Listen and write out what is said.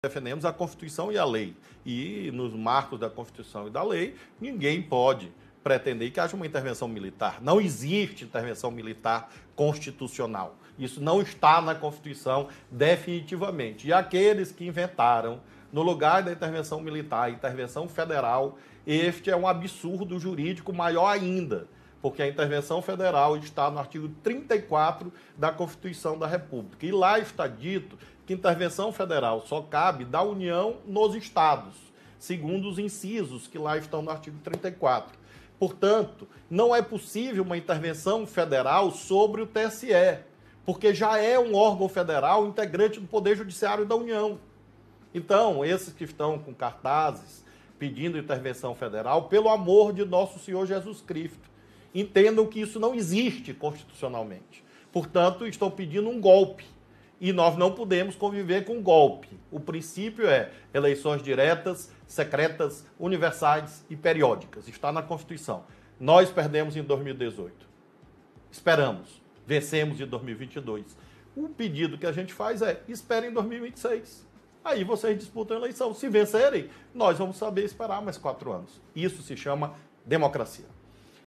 defendemos a Constituição e a lei. E nos marcos da Constituição e da lei, ninguém pode pretender que haja uma intervenção militar. Não existe intervenção militar constitucional. Isso não está na Constituição definitivamente. E aqueles que inventaram, no lugar da intervenção militar, a intervenção federal, este é um absurdo jurídico maior ainda, porque a intervenção federal está no artigo 34 da Constituição da República. E lá está dito que intervenção federal só cabe da União nos estados, segundo os incisos que lá estão no artigo 34. Portanto, não é possível uma intervenção federal sobre o TSE, porque já é um órgão federal integrante do Poder Judiciário da União. Então, esses que estão com cartazes pedindo intervenção federal, pelo amor de nosso Senhor Jesus Cristo, entendam que isso não existe constitucionalmente. Portanto, estão pedindo um golpe e nós não podemos conviver com golpe. O princípio é eleições diretas, secretas, universais e periódicas. Está na Constituição. Nós perdemos em 2018. Esperamos. Vencemos em 2022. O pedido que a gente faz é: esperem em 2026. Aí vocês disputam a eleição. Se vencerem, nós vamos saber esperar mais quatro anos. Isso se chama democracia.